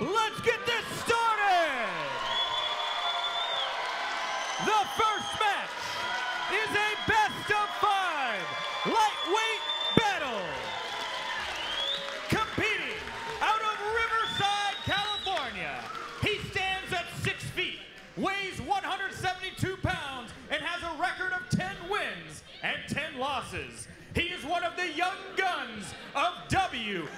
Let's get this started! The first match is a best of five lightweight battle. Competing out of Riverside, California, he stands at six feet, weighs 172 pounds, and has a record of 10 wins and 10 losses. He is one of the young guns of WAL.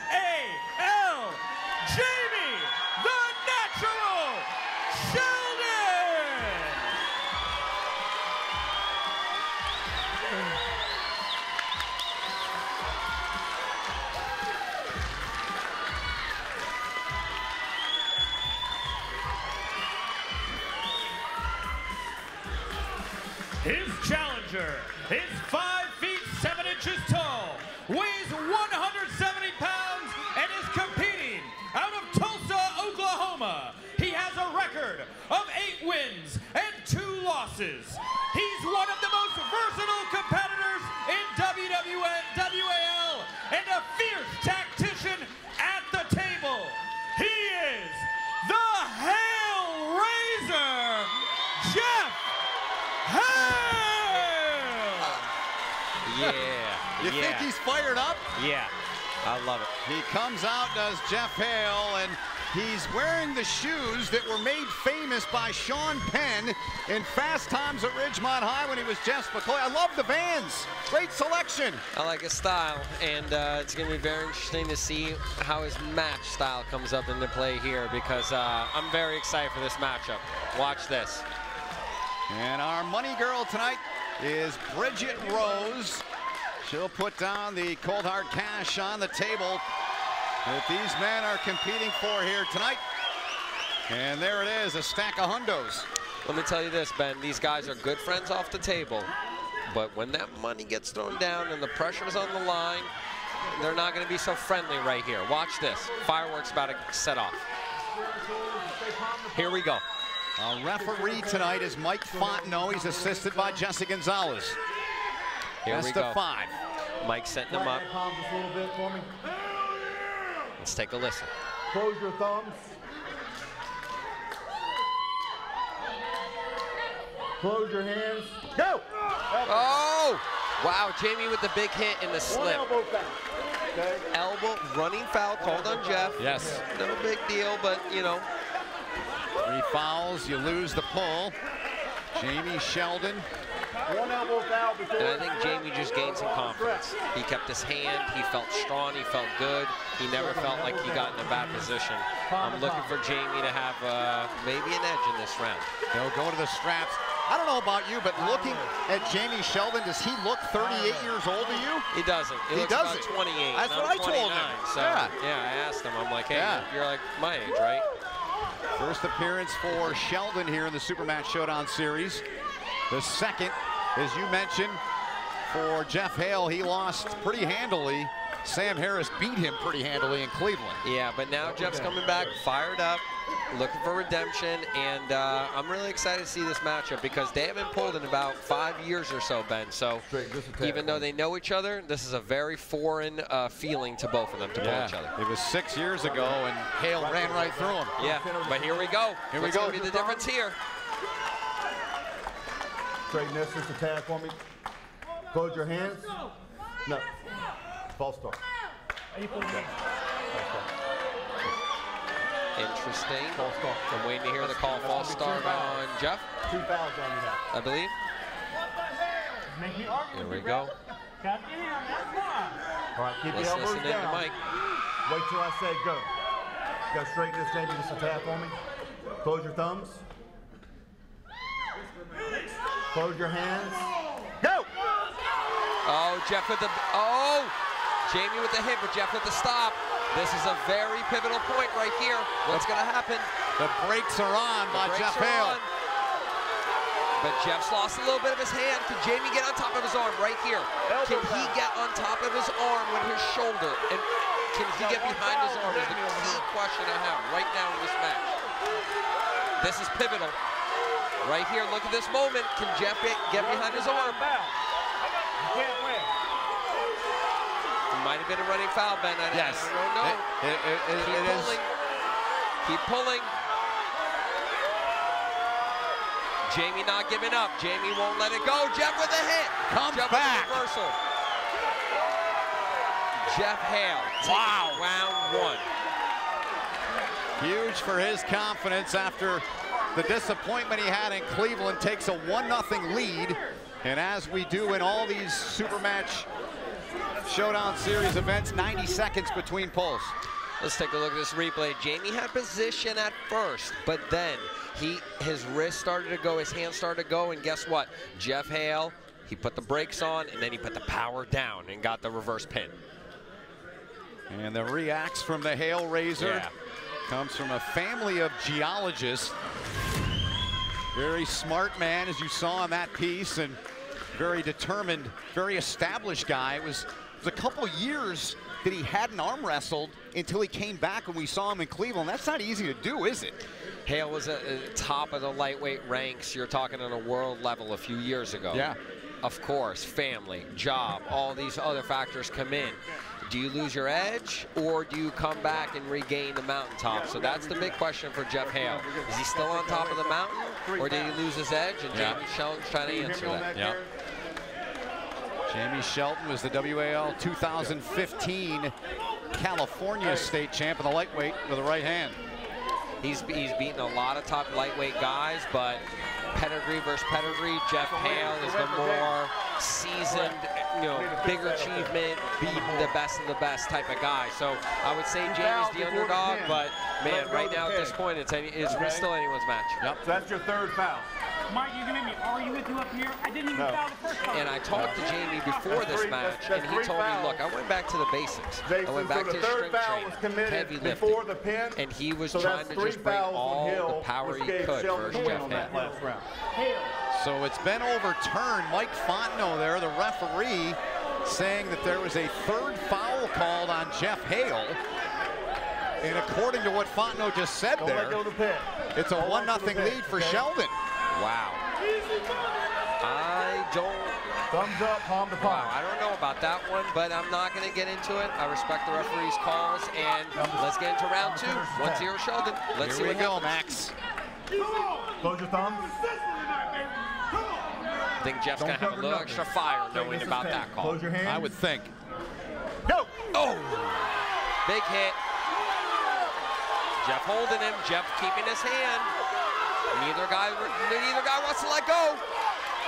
Losses. He's one of the most versatile competitors in WWL and a fierce tactician at the table. He is the Hale Raiser, Geoff Hale! Yeah. You yeah. think he's fired up? Yeah. I love it. He comes out, does Geoff Hale, and he's wearing the shoes that were made famous by Sean Penn in Fast Times at Ridgemont High when he was Jeff McCoy. I love the Vans. Great selection. I like his style, and uh, it's going to be very interesting to see how his match style comes up into play here because uh, I'm very excited for this matchup. Watch this. And our money girl tonight is Bridget Rose. She'll put down the cold hard cash on the table that these men are competing for here tonight. And there it is, a stack of hundos. Let me tell you this, Ben. These guys are good friends off the table, but when that money gets thrown down and the pressure's on the line, they're not going to be so friendly right here. Watch this. Fireworks about to set off. Here we go. Our referee tonight is Mike Fontenot. He's assisted by Jesse Gonzalez. Here Best we go. of five. Mike setting them up. Palms just a little bit for me. Let's take a listen. Close your thumbs. Close your hands. Go! Oh! Wow, Jamie with the big hit in the One slip. elbow. Okay? Elbow, running foul called on Geoff. Yes. No big deal, but, you know, Three fouls, you lose the pull. Jamie Sheldon. One elbow foul before. and I think Jamie just gained some confidence. He kept his hand, he felt strong, he felt good. He never felt like he got in a bad position. I'm looking for Jamie to have uh, maybe an edge in this round. They'll go to the straps. I don't know about you, but looking at Jamie Sheldon, does he look 38 years old to you? He doesn't. He, He looks about doesn't. 28. That's what I'm told him. So, Yeah. yeah. I asked him. I'm like, hey, Yeah. you're like my age, right? First appearance for Sheldon here in the Supermatch Showdown Series. The second, as you mentioned, for Geoff Hale, he lost pretty handily. Sam Harris beat him pretty handily in Cleveland. Yeah, but now Geoff's coming back, fired up, looking for redemption, and uh, I'm really excited to see this matchup because they haven't pulled in about five years or so, Ben. So Straight, just a tap. even though they know each other, this is a very foreign uh, feeling to both of them to pull each other. It was six years ago, and Hale ran right through him. Yeah, but here we go. Here we What's go. gonna be the difference here? Straighten this, just a tag for me. Close your hands. No. False start. Interesting. False start. I'm waiting to hear the call false start on Geoff, Two fouls on you now. I believe. Here we go. All right, keep Let's the elbows listen in to down. Mike. Wait till I say go. Go straighten this, Jamie, just a tap on me. Close your thumbs. Close your hands. Go! Oh, Geoff with the, oh, Jamie with the hit, but Geoff with the stop. This is a very pivotal point right here. What's gonna happen? The brakes are on by Geoff Hale. on. But Geoff's lost a little bit of his hand. Can Jamie get on top of his arm right here? Can he get on top of his arm with his shoulder? And can he get behind his arm is the key question I have right now in this match. This is pivotal. Right here, look at this moment. Can Geoff get, get behind his arm? It might have been a running foul, Ben. I, Yes. I don't know. It- it- it- Keep pulling. Keep pulling. Jamie not giving up. Jamie won't let it go. Geoff with a hit. Comes Geoff back. reversal. Geoff Hale. Wow. Round one. Huge for his confidence after the disappointment he had in Cleveland takes a 1-0 lead. And as we do in all these super match showdown series events, 90 seconds between pulls. Let's take a look at this replay. Jamie had position at first, but then he his wrist started to go, his hand started to go, and guess what? Geoff Hale, he put the brakes on, and then he put the power down and got the reverse pin. And the reacts from the Hale Raiser Yeah. comes from a family of geologists. Very smart man, as you saw in that piece, and very determined, very established guy. It was, it was a couple years that he hadn't arm wrestled until he came back when we saw him in Cleveland. That's not easy to do, is it? Hale was at the top of the lightweight ranks. You're talking on a world level a few years ago. Yeah. Of course, family, job, all these other factors come in. Do you lose your edge or do you come back and regain the mountaintop? So that's the big question for Geoff Hale. Is he still on top of the mountain or did he lose his edge? And Yeah. Jamie Sheldon's trying to answer that. Yeah. Jamie Sheldon was the WAL 2015 California state champ in the lightweight with a right hand. He's, he's beaten a lot of top lightweight guys, but pedigree versus pedigree, Geoff Hale is the more seasoned, you know, bigger achievement, beating the best of the best type of guy. So I would say Jamie's the underdog, but man, right now at this point, it's, any, it's still anyone's match. Yep. So that's your third foul. Mike, you're gonna make me argue with you up here? I didn't even No. foul the first time. And I talked to Jamie before That's this three- match, that's- and he told three me, look, I went back to the basics. I Jason, went so back the to third strength foul training, was committed heavy before lifting. the pin. And he was so trying to just bring all Hill, the power he could Sheldon versus the win Geoff on that last round. So it's been overturned. Mike Fontenot there, the referee, saying that there was a third foul called on Geoff Hale. And according to what Fontenot just said Don't let there, go the it's a Don't one let go of nothing lead for okay? Sheldon. Wow. I don't Thumbs up, palm to palm. Wow, I don't know about that one, but I'm not going to get into it. I respect the referee's calls, and let's get into round two. 1-0 Sheldon. Let's see Here we what go, happens. Max. Close your thumbs. I think Geoff's going to have a little nothing. extra fire Take knowing about that call. Close your hands. I would think. Go. Oh! Big hit. Geoff holding him. Geoff keeping his hand. Neither guy, neither guy wants to let go.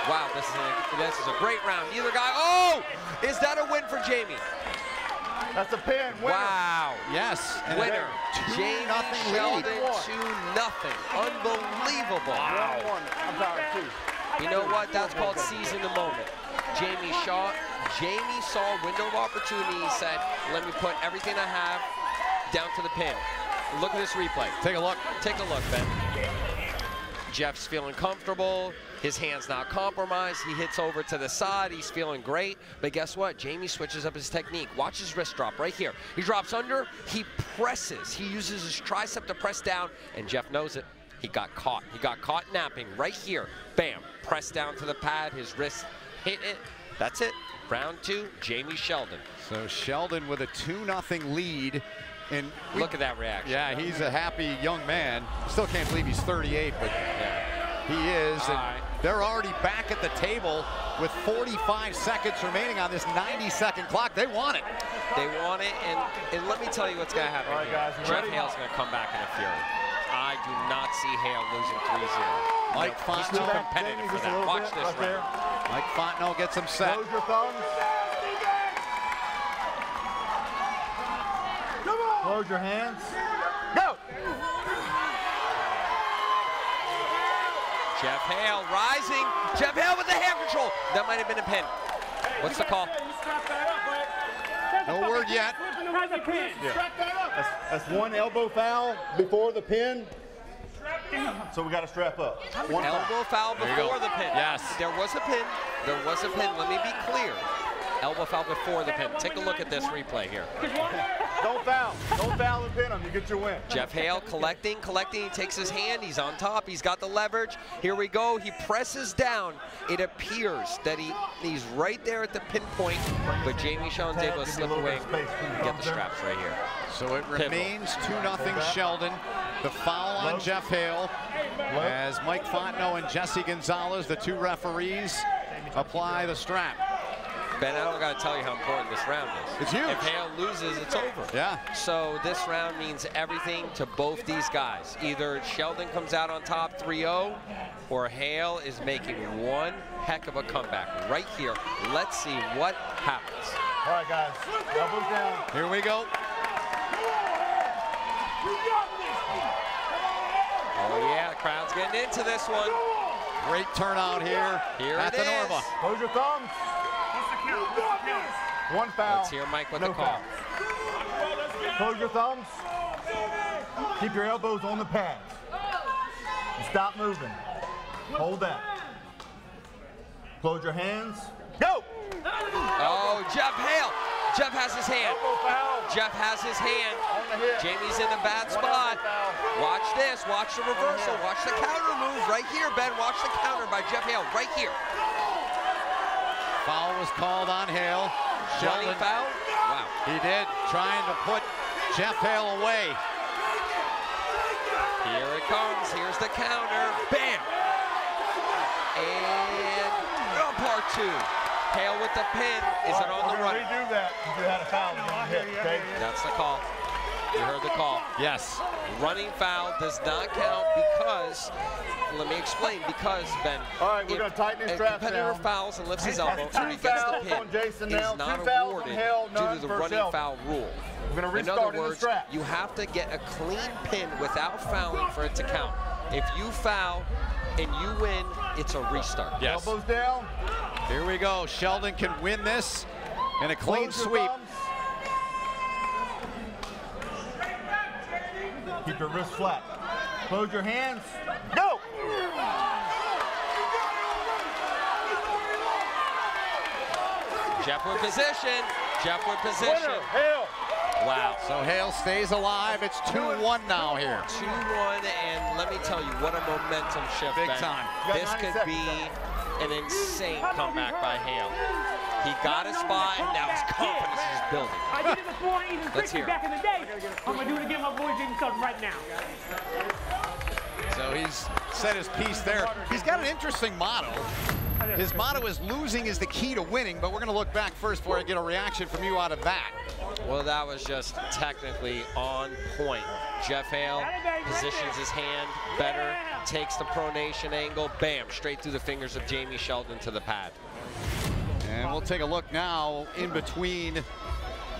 Wow, this is a, this is a great round. Neither guy. Oh! Is that a win for Jamie? That's a pin. Winner. Wow. Yes. and Winner. two Jamie nothing Sheldon lead. to nothing. Unbelievable. I'm sorry, two. You know what? That's called seizing the moment. Jamie Shaw, Jamie saw a window of opportunity. He said, let me put everything I have down to the pin. Look at this replay. Take a look. Take a look, Ben. Geoff's feeling comfortable. His hand's not compromised. He hits over to the side. He's feeling great. But guess what? Jamie switches up his technique. Watch his wrist drop right here. He drops under. He presses. He uses his tricep to press down. And Geoff knows it. He got caught. He got caught napping right here. Bam. Press down to the pad. His wrist hit it. That's it. Round two, Jamie Sheldon. So Sheldon with a 2 nothing lead. And we- Look at that reaction. Yeah, he's a happy young man. Still can't believe he's 38, but he is. And All right. They're already back at the table with 45 seconds remaining on this 90-second clock. They want it. They want it, and, and let me tell you what's going to happen All right, here. guys, Geoff ready? Hale's going to come back in a fury. I do not see Hale losing 3-0. Mike No, he's too competitive for that. Watch this right there. round. Mike Fontenot gets him set. Close your thumbs. Close your hands. Go. Geoff Hale rising. Geoff Hale with the hand control. That might have been a pin. What's the call? No word yet. How's? That's, that's one elbow foul before the pin. So we got to strap up. One. Elbow foul you before the pin. Yes. There was a pin. There was a pin. Let me be clear. Elbow foul before the pin. Take a look at this replay here. Don't foul. Don't foul and pin him. You get your win. Geoff Hale collecting, collecting. He takes his hand. He's on top. He's got the leverage. Here we go. He presses down. It appears that he he's right there at the pinpoint, but Jamie Sheldon's able to slip away and get the straps right here. So it remains 2-0 Sheldon. The foul on Geoff Hale as Mike Fontenot and Jesse Gonzalez, the two referees, apply the strap. Ben, I don't got to tell you how important this round is. It's huge. If Hale loses, it's over. Yeah. So this round means everything to both these guys. Either Sheldon comes out on top 3-0, or Hale is making one heck of a comeback right here. Let's see what happens. All right, guys. Elbows down. Here we go. Oh yeah, the crowd's getting into this one. Great turnout here, Here at it the. Norva. Close your thumbs. One foul. Let's hear Mike with no the call. foul. Close your thumbs. Keep your elbows on the pads. And stop moving. Hold that. Close your hands. Go! Oh, Geoff Hale. Geoff has his hand. Geoff has his hand. On the hip. Jamie's in a bad spot. Watch this. Watch the reversal. Watch the counter move right here, Ben. Watch the counter by Geoff Hale right here. Foul was called on Hale. Sheldon, foul. Wow. he did, trying to put Geoff Hale away. Here it comes. Here's the counter. Bam. And part two. Hale with the pin. Is it on the We're run? gonna redo that. You had a foul on okay? That's the call. You heard the call. Yes. Running foul does not count because, let me explain, because, Ben, All right, we're if gonna tighten his a straps competitor down. fouls and lifts his elbow Two and he gets the fouls pin, on Jason is now. not Two fouls on awarded Hale, due to the running Sheldon. foul rule. We're gonna In restart other in the words, straps. you have to get a clean pin without fouling for it to count. If you foul and you win, it's a restart. Yes. Elbows down. Here we go. Sheldon can win this in a clean Close your sweep. Keep your wrists flat. Close your hands. Go! Geoff with position. Geoff with position. Winner, Hale. Wow. So Hale stays alive. It's 2-1 now here. 2-1, and let me tell you, what a momentum shift. Big Ben. time. This could seconds be an insane comeback by Hale. He got a spot, and now his confidence is building. I did it before, even Let's hear back in the day. I'm gonna do it again, my boy James Sutton right now. So he's said his piece there. He's got an interesting motto. His motto is losing is the key to winning, but we're going to look back first before I get a reaction from you out of that. Well, that was just technically on point. Geoff Hale positions his hand better, takes the pronation angle, bam, straight through the fingers of Jamie Sheldon to the pad. And we'll take a look now in between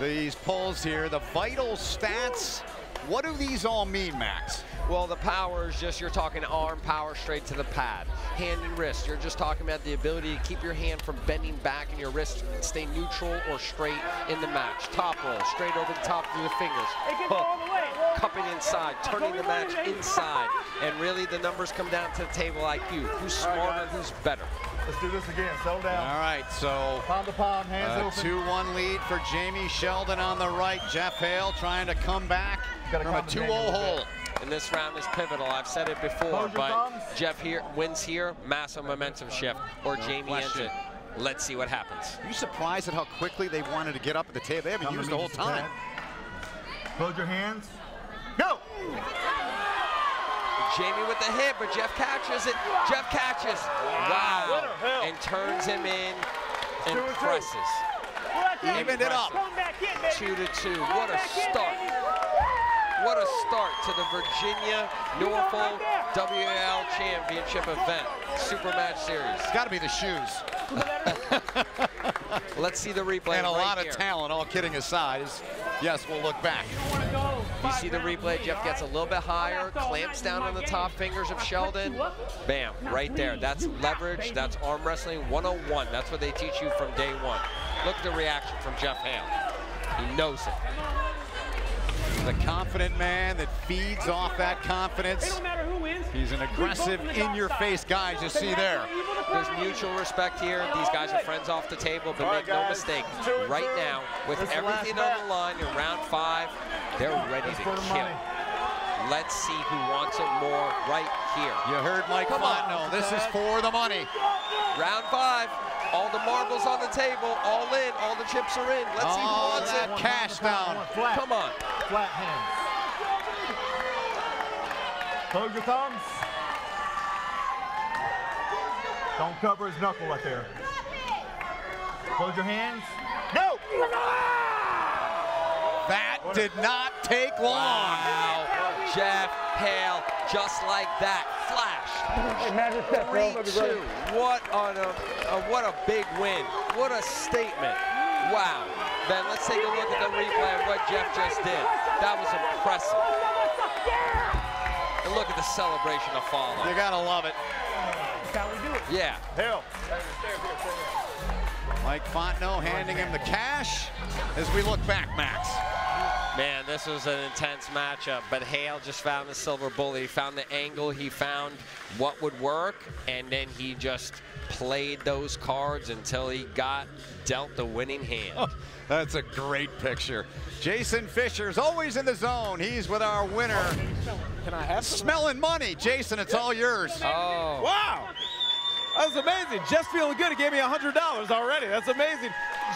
these polls here. The vital stats. What do these all mean, Max? Well, the power is just, you're talking arm power straight to the pad. Hand and wrist, you're just talking about the ability to keep your hand from bending back and your wrist stay neutral or straight in the match. Top roll, straight over the top through the fingers. It can go all the way. Cupping inside, turning the match inside. And really the numbers come down to the table IQ. Who's smarter, who's better. Let's do this again. Settle down. All right, so Palm to palm, hands a open. 2-1 lead for Jamie Sheldon on the right. Geoff Hale trying to come back Gotta from a 2-0 game a little hole. bit. And this round is pivotal. I've said it before, but thumbs. Geoff here wins here, massive momentum shift, or Jamie ends it. Let's see what happens. Are you surprised at how quickly they wanted to get up at the table? They haven't Come used the whole time. tad. Close your hands. Go! Jamie with the hit, but Geoff catches it. Geoff catches. Wow. Winner, Hale. And turns him in and Two presses. Well. Evened it up. Back in, baby. Two to two. Come What a back in, start. What a start to the Virginia Norfolk WAL Championship event. Super Match Series. Got to be the shoes. Let's see the replay And a right lot here. of talent, all kidding aside. is- Yes, we'll look back. Wanna go You see the replay, Geoff gets a little bit higher, clamps down on the top fingers of Sheldon. Bam, right there. That's leverage, that's arm wrestling 101. That's what they teach you from day one. Look at the reaction from Geoff Hale. He knows it. The confident man that feeds off that It confidence. Don't matter who wins. He's an aggressive, on the dark in-your-face guy, as you see there. There's mutual respect here. These guys are friends off the table, but make no mistake, right now, with This is the last everything on the line in round five, they're ready It's to kill. money. Let's see who wants it more right here. You heard Mike Come on. Fontenot. This is for the money. Round five, all the marbles on the table, all in, all the chips are in. Let's see who All wants that it. cash down. Flat. Come on. Flat hands. Close your thumbs. Don't cover his knuckle right there. Close your hands. No! That did not take long. Wow. Geoff Hale, just like that, flashed. Three, two. What on a, a what a big win. What a statement. Wow. Then let's take a look at the replay of what Geoff just did. That was impressive. And look at the celebration to follow. You gotta love it. That's how we do it. Yeah. Hell. Mike Fontenot handing him the cash as we look back, Max. Man, this was an intense matchup, but Hale just found the silver bullet. He found the angle, he found what would work, and then he just played those cards until he got dealt the winning hand. Oh, that's a great picture. Jason Fisher's always in the zone. He's with our winner. Can I have some? Smelling money. Jason, it's all yours. Oh, Wow. That was amazing. Just feeling good. He gave me $100 already. That's amazing.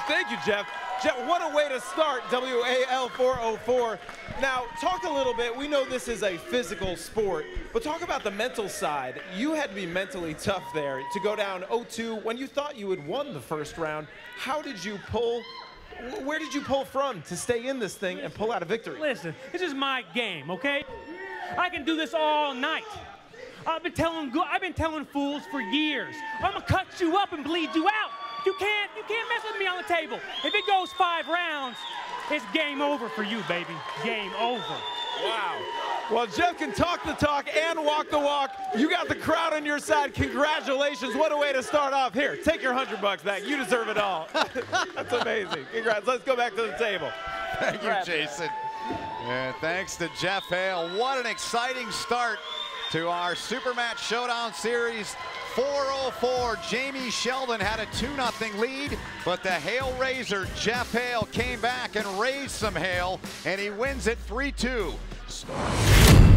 Thank you, Geoff. What a way to start WAL 404. Now, talk a little bit. We know this is a physical sport, but talk about the mental side. You had to be mentally tough there to go down 0-2 when you thought you had won the first round. How did you pull? Where did you pull from to stay in this thing and pull out a victory? Listen, this is my game, okay? I can do this all night. I've been telling I've been telling fools for years. I'm gonna cut you up and bleed you out. You can't you can't mess with me on the table. If it goes five rounds, it's game over for you, baby. Game over. Wow. Well, Geoff can talk the talk and walk the walk. You got the crowd on your side. Congratulations. What a way to start off. Here, take your 100 bucks back. You deserve it all. That's amazing. Congrats. Let's go back to the table. Thank you, Jason. And thanks to Geoff Hale. What an exciting start to our Supermatch Showdown Series 404. Jamie Sheldon had a 2-0 lead, but the Hale Raiser, Geoff Hale, came back and raised some Hale, and he wins it 3-2.